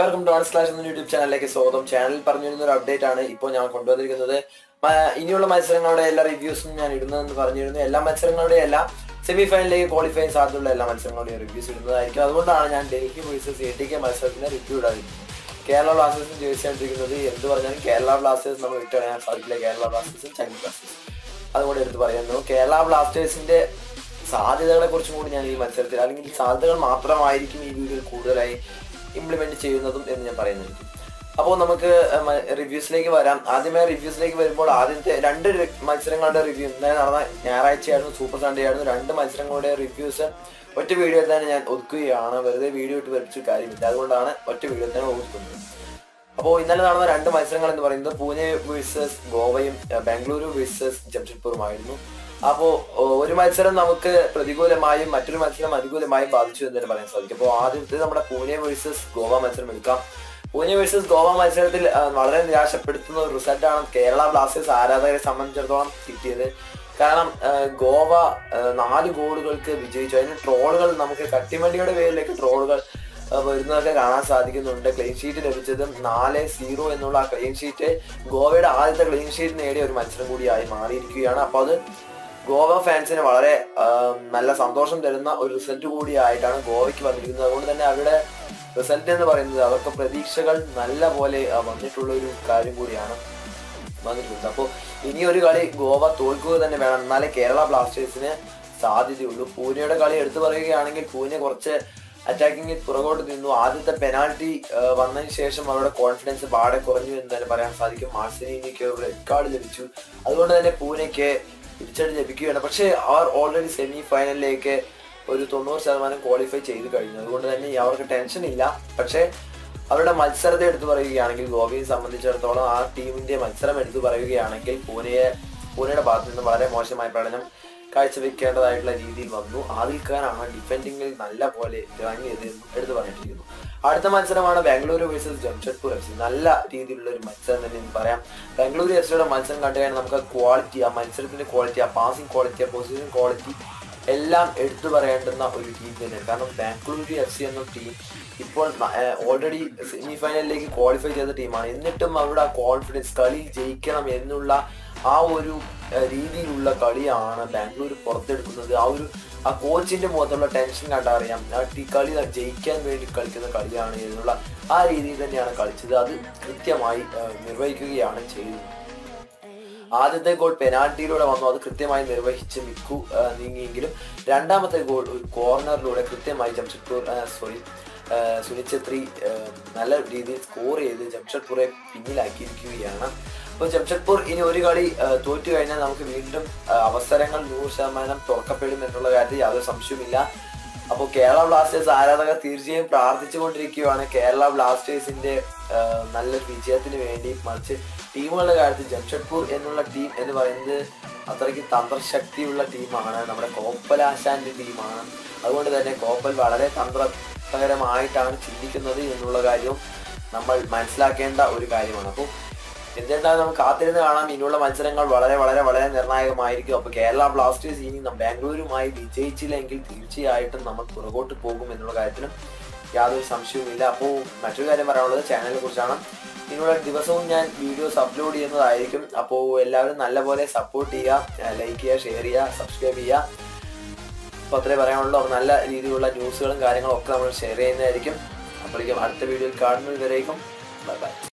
ഏവർക്കും Don slash എന്ന YouTube ചാനലിലേക്ക് സ്വാഗതം. ചാനൽ പറഞ്ഞു പറഞ്ഞിരുന്ന ഒരു അപ്ഡേറ്റ് ആണ് ഇപ്പോൾ ഞാൻ കൊണ്ടുവന്നിരിക്കുന്നത്. ഇനിയുള്ള മത്സരങ്ങളുടെ എല്ലാ റിവ്യൂസും ഞാൻ ഇടുന്നതെന്ന് പറഞ്ഞിരുന്നു. എല്ലാ മത്സരങ്ങളുടെ എല്ലാ സെമി ഫൈനലിലേക്ക് ക്വാളിഫൈ സാധ്യതയുള്ള എല്ലാ മത്സരങ്ങളുടെയും റിവ്യൂസ് ഇടുന്നതായിരിക്കും. അതുകൊണ്ടാണ് ഞാൻ Delhi versus A T K മത്സരത്തിന് റിവ്യൂ ഇടാതിരുന്നത്. കേരള ബ്ലാസ്റ്റേഴ്സും ജേഴ്സി ആയിട്ടിരിക്കുന്നത് എന്ത് പറഞ്ഞാലും കേരള ബ്ലാസ്റ്റേഴ്സ് നമ്മൾ വിട്ടറിയാൻ സാധിക്കില്ല. കേരള ബ്ലാസ്റ്റേഴ്സും ചൈന ബ്ലാസ്റ്റേഴ്സ് അതുകൂടെ എടുത്ത് പറയുന്നു. കേരള ബ്ലാസ്റ്റേഴ്സിന്റെ സാധ്യതകളെ കുറിച്ചും കൂടി ഞാൻ ഈ മത്സരത്തിൽ അല്ലെങ്കിൽ സാധ്യതകൾ മാത്രമായിരിക്കും ഈ വീഡിയോയിൽ കൂടുതലായി ഇംപ്ലിമെന്റ് ചെയ്യുന്നതും എന്ന് ഞാൻ പറയുന്നുണ്ട്. അപ്പോൾ നമുക്ക് റിവ്യൂസിലേക്ക് വരാം. ആദ്യമേ റിവ്യൂസിലേക്ക് വരുമ്പോൾ ആദ്യത്തെ രണ്ട് മത്സരങ്ങളുടെ റിവ്യൂ ഇന്നലെ നടന്ന ഞായറാഴ്ചയായിരുന്നു സൂപ്പർ സൺഡേ ആയിരുന്നു. രണ്ട് മത്സരങ്ങളുടെ റിവ്യൂസ് ഒറ്റ വീഡിയോ തന്നെ ഞാൻ ഒതുക്കുകയാണ്. വെറുതെ വീഡിയോ ഇട്ട് വരച്ച് കാര്യമില്ല. അതുകൊണ്ടാണ് ഒറ്റ വീഡിയോ തന്നെ ഒതുക്കുന്നത്. അപ്പോൾ ഇന്നലെ നടന്ന രണ്ട് മത്സരങ്ങൾ എന്ന് പറയുന്നത് പൂനെ വേഴ്സസ് ഗോവയും ബാംഗ്ലൂരു വേഴ്സസ് ജംഷഡ്പൂറുമായിരുന്നു അപ്പോൾ ഒരു മത്സരം നമുക്ക് പ്രതികൂലമായും മറ്റൊരു മത്സരം അനുകൂലമായും ബാധിച്ചു എന്ന് തന്നെ പറയാൻ സാധിക്കും. അപ്പോൾ ആദ്യത്തെ നമ്മുടെ പൂനെ വേഴ്സസ് ഗോവ മത്സരം എടുക്കാം. പൂനെ വേഴ്സസ് ഗോവ മത്സരത്തിൽ വളരെ നിരാശപ്പെടുത്തുന്ന ഒരു റിസൾട്ടാണ് കേരള ബ്ലാസ്റ്റേഴ്സ് ആരാധകരെ സംബന്ധിച്ചിടത്തോളം കിട്ടിയത്. കാരണം ഗോവ നാല് ഗോളുകൾക്ക് വിജയിച്ചു. അതിന് ട്രോളുകൾ നമുക്ക് കട്ടിമണ്ടിയുടെ പേരിലേക്ക് ട്രോളുകൾ വരുന്നതൊക്കെ കാണാൻ സാധിക്കുന്നുണ്ട്. ക്ലീൻ ഷീറ്റ് ലഭിച്ചതും നാല് സീറോ എന്നുള്ള ആ ക്ലീൻ ഷീറ്റ് ഗോവയുടെ ആദ്യത്തെ ക്ലീൻ ഷീറ്റ് നേടിയ ഒരു മത്സരം കൂടിയായി മാറിയിരിക്കുകയാണ്. അപ്പോൾ അത് ഗോവ ഫാൻസിന് വളരെ നല്ല സന്തോഷം തരുന്ന ഒരു റിസൾട്ട് കൂടിയായിട്ടാണ് ഗോവയ്ക്ക് വന്നിരിക്കുന്നത്. അതുകൊണ്ട് തന്നെ അവരുടെ റിസൾട്ട് എന്ന് പറയുന്നത് അവർക്ക് പ്രതീക്ഷകൾ നല്ല പോലെ വന്നിട്ടുള്ള ഒരു കാര്യം കൂടിയാണ് വന്നിട്ടുണ്ട് അപ്പോൾ ഇനി ഒരു കളി ഗോവ തോൽക്കുക തന്നെ വേണം. എന്നാലേ കേരള ബ്ലാസ്റ്റേഴ്സിന് സാധ്യതയുള്ളൂ. പൂനെയുടെ കളി എടുത്തു പറയുകയാണെങ്കിൽ പൂനെ കുറച്ച് അറ്റാക്കിങ്ങിൽ പുറകോട്ട് നിന്നു. ആദ്യത്തെ പെനാൽറ്റി വന്നതിന് ശേഷം അവരുടെ കോൺഫിഡൻസ് പാടെ കുറഞ്ഞു എന്ന് തന്നെ പറയാൻ സാധിക്കും. മാർസിനിക്ക് റെഡ് കാർഡ് ലഭിച്ചു. അതുകൊണ്ട് തന്നെ പൂനെക്ക് തിരിച്ചടി ലഭിക്കുകയാണ്. പക്ഷേ അവർ ഓൾറെഡി സെമി ഫൈനലിലേക്ക് ഒരു തൊണ്ണൂറ് ശതമാനം ക്വാളിഫൈ ചെയ്ത് കഴിഞ്ഞു. അതുകൊണ്ട് തന്നെ അവർക്ക് ടെൻഷൻ ഇല്ല. പക്ഷേ അവരുടെ മത്സരത്തെ എടുത്തു പറയുകയാണെങ്കിൽ ഗോവയെ സംബന്ധിച്ചിടത്തോളം ആ ടീമിന്റെ മത്സരം എടുത്തു പറയുകയാണെങ്കിൽ പൂനെയെ പൂനെയുടെ ഭാഗത്തു നിന്ന് വളരെ മോശമായ പ്രകടനം കാഴ്ചവെക്കേണ്ടതായിട്ടുള്ള രീതിയിൽ വന്നു. ആദിൽ ഖാനാണ് ഡിഫെൻഡിങ്ങിൽ നല്ല പോലെ എന്ന് എടുത്തു പറഞ്ഞിരിക്കുന്നു. അടുത്ത മത്സരമാണ് Bangalore versus Jamshedpur F C നല്ല രീതിയിലുള്ള ഒരു മത്സരം തന്നെ എന്ന് പറയാം. ബാംഗ്ലൂർ എഫ് സിയുടെ മത്സരം കണ്ടുകഴിഞ്ഞാൽ നമുക്ക് ക്വാളിറ്റി ആ മത്സരത്തിന്റെ ക്വാളിറ്റി ആ പാസിംഗ് ക്വാളിറ്റി ആ പൊസിഷൻ ക്വാളിറ്റി എല്ലാം എടുത്തു പറയേണ്ടുന്ന ഒരു ടീം തന്നെയാണ്. കാരണം ബാംഗ്ലൂർ എഫ് സി എന്ന ടീം ഇപ്പോൾ ഓൾറെഡി സെമി ഫൈനലിലേക്ക് ക്വാളിഫൈ ചെയ്ത ടീമാണ് എന്നിട്ടും അവരുടെ ആ കോൺഫിഡൻസ് കളി ജയിക്കണം എന്നുള്ള ആ ഒരു രീതിയിലുള്ള കളിയാണ് ബാംഗ്ലൂർ പുറത്തെടുക്കുന്നത്. ആ ഒരു ആ കോച്ചിന്റെ മുഖത്തുള്ള ടെൻഷൻ കണ്ടറിയാം. ആ ഈ കളി ജയിക്കാൻ വേണ്ടി കളിക്കുന്ന കളിയാണ് എന്നുള്ള ആ രീതിയിൽ തന്നെയാണ് കളിച്ചത്. അത് കൃത്യമായി നിർവഹിക്കുകയാണ് ചെയ്തത്. ആദ്യത്തെ ഗോൾ പെനാൽറ്റിയിലൂടെ വന്നു. അത് കൃത്യമായി നിർവഹിച്ച് മിക്കു നീങ്ങിയെങ്കിലും രണ്ടാമത്തെ ഗോൾ ഒരു കോർണറിലൂടെ കൃത്യമായി ജംഷഡ്പൂർ സോറി സുനിൽ ഛത്രി നല്ല രീതിയിൽ സ്കോർ ചെയ്ത് ജംഷഡ്പൂരെ പിന്നിലാക്കിയിരിക്കുകയാണ്. അപ്പോൾ ജംഷഡ്പൂർ ഇനി ഒരു കളി തോറ്റു കഴിഞ്ഞാൽ നമുക്ക് വീണ്ടും അവസരങ്ങൾ നൂറ് ശതമാനം തുറക്കപ്പെടും എന്നുള്ള കാര്യത്തിൽ യാതൊരു സംശയവുമില്ല. അപ്പോൾ കേരള ബ്ലാസ്റ്റേഴ്സ് ആരാധകർ തീർച്ചയായും പ്രാർത്ഥിച്ചുകൊണ്ടിരിക്കുകയാണ്. കേരള ബ്ലാസ്റ്റേഴ്സിന്റെ നല്ല വിജയത്തിന് വേണ്ടി മറിച്ച് ടീമുകളുടെ കാര്യത്തിൽ ജംഷഡ്പൂർ എന്നുള്ള ടീം എന്ന് പറയുന്നത് അത്രയ്ക്ക് തന്ത്രശക്തിയുള്ള ടീമാണ്. നമ്മുടെ കോപ്പൽ ആശാന്റെ ടീമാണ്. അതുകൊണ്ട് തന്നെ കോപ്പൽ വളരെ തന്ത്രപരമായിട്ടാണ് ചിന്തിക്കുന്നത് എന്നുള്ള കാര്യവും നമ്മൾ മനസ്സിലാക്കേണ്ട ഒരു കാര്യമാണ്. അപ്പോൾ എന്തുകൊണ്ടാണ് നമുക്ക് കാത്തിരുന്ന് കാണാം? ഇനിയുള്ള മത്സരങ്ങൾ വളരെ വളരെ വളരെ നിർണായകമായിരിക്കും. അപ്പോൾ കേരള ബ്ലാസ്റ്റേഴ്സ് ഇനി ബാംഗ്ലൂരുമായി വിജയിച്ചില്ലെങ്കിൽ തീർച്ചയായിട്ടും നമ്മൾ പുറകോട്ട് പോകും എന്നുള്ള കാര്യത്തിനും യാതൊരു സംശയവുമില്ല. അപ്പോൾ മറ്റൊരു കാര്യം പറയാനുള്ളത് ചാനലിനെ കുറിച്ചാണ്. ഇനിയുള്ള ദിവസവും ഞാൻ വീഡിയോസ് അപ്ലോഡ് ചെയ്യുന്നതായിരിക്കും. അപ്പോൾ എല്ലാവരും നല്ലപോലെ സപ്പോർട്ട് ചെയ്യുക ലൈക്ക് ചെയ്യുക ഷെയർ ചെയ്യുക സബ്സ്ക്രൈബ് ചെയ്യുക. അപ്പോൾ അത്രേ പറയാനുള്ളൂ. അപ്പോൾ നല്ല രീതിയിലുള്ള ന്യൂസുകളും കാര്യങ്ങളും ഒക്കെ നമ്മൾ ഷെയർ ചെയ്യുന്നതായിരിക്കും. അപ്പോഴേക്കും അടുത്ത വീഡിയോയിൽ കാണുന്നത് ബൈ ബൈ